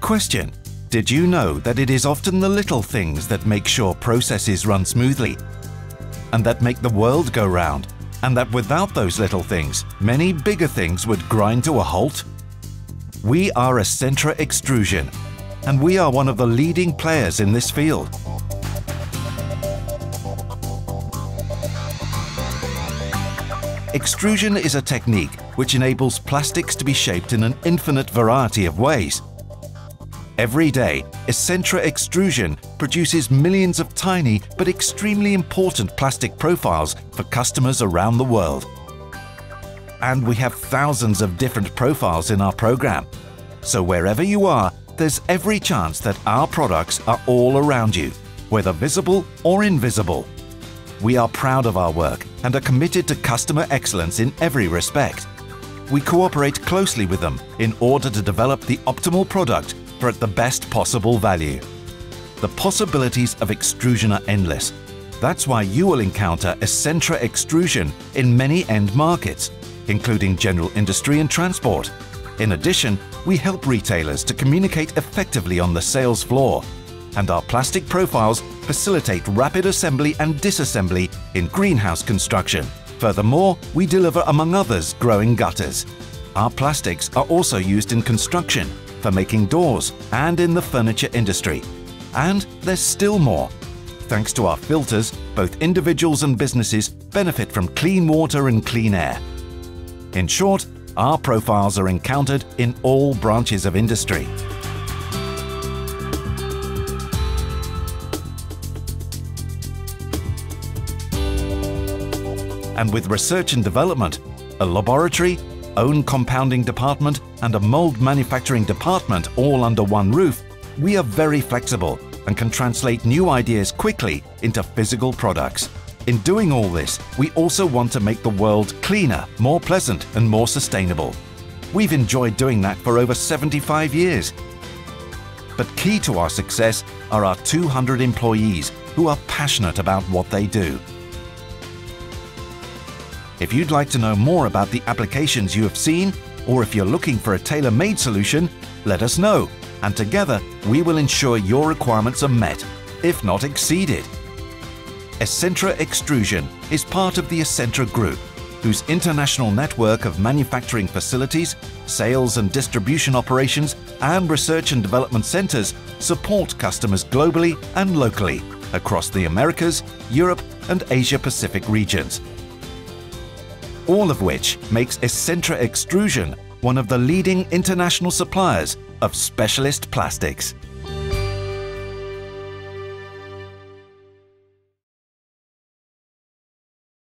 Question. Did you know that it is often the little things that make sure processes run smoothly? And that make the world go round? And that without those little things, many bigger things would grind to a halt? We are a Essentra Extrusion, and we are one of the leading players in this field. Extrusion is a technique which enables plastics to be shaped in an infinite variety of ways. Every day, Essentra Extrusion produces millions of tiny but extremely important plastic profiles for customers around the world. And we have thousands of different profiles in our program. So wherever you are, there's every chance that our products are all around you, whether visible or invisible. We are proud of our work and are committed to customer excellence in every respect. We cooperate closely with them in order to develop the optimal product for at the best possible value. The possibilities of extrusion are endless. That's why you will encounter Essentra extrusion in many end markets, including general industry and transport. In addition, we help retailers to communicate effectively on the sales floor and our plastic profiles facilitate rapid assembly and disassembly in greenhouse construction. Furthermore, we deliver among others growing gutters. Our plastics are also used in construction, for making doors and in the furniture industry. And there's still more. Thanks to our filters, both individuals and businesses benefit from clean water and clean air. In short, our profiles are encountered in all branches of industry. and with research and development, a laboratory, own compounding department, and a mold manufacturing department all under one roof, we are very flexible and can translate new ideas quickly into physical products. In doing all this, we also want to make the world cleaner, more pleasant, and more sustainable. We've enjoyed doing that for over 75 years. But key to our success are our 200 employees who are passionate about what they do. If you'd like to know more about the applications you have seen, or if you're looking for a tailor-made solution, let us know, and together we will ensure your requirements are met, if not exceeded. Essentra Extrusion is part of the Essentra Group, whose international network of manufacturing facilities, sales and distribution operations, and research and development centers support customers globally and locally across the Americas, Europe, and Asia Pacific regions all of which makes Essentra Extrusion one of the leading international suppliers of specialist plastics.